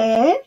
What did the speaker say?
Ah!